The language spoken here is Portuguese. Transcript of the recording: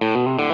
Música